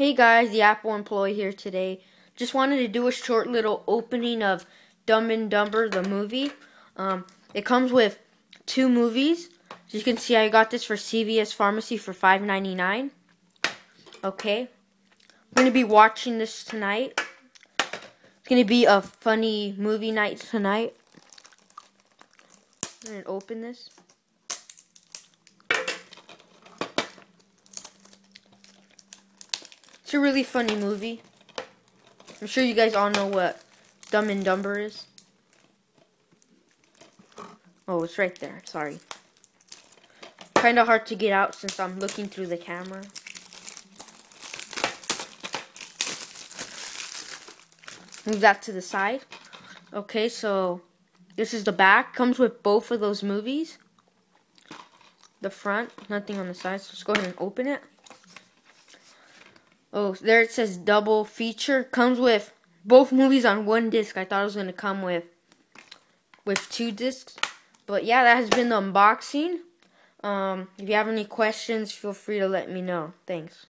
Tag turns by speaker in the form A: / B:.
A: Hey guys, the Apple employee here today. Just wanted to do a short little opening of Dumb and Dumber the movie. Um, it comes with two movies. As you can see, I got this for CVS Pharmacy for $5.99. Okay. I'm going to be watching this tonight. It's going to be a funny movie night tonight. I'm going to open this. It's a really funny movie. I'm sure you guys all know what Dumb and Dumber is. Oh, it's right there. Sorry. Kind of hard to get out since I'm looking through the camera. Move that to the side. Okay, so this is the back. Comes with both of those movies. The front, nothing on the side. So let's go ahead and open it. Oh, there it says double feature. Comes with both movies on one disc. I thought it was going to come with with two discs. But yeah, that has been the unboxing. Um, if you have any questions, feel free to let me know. Thanks.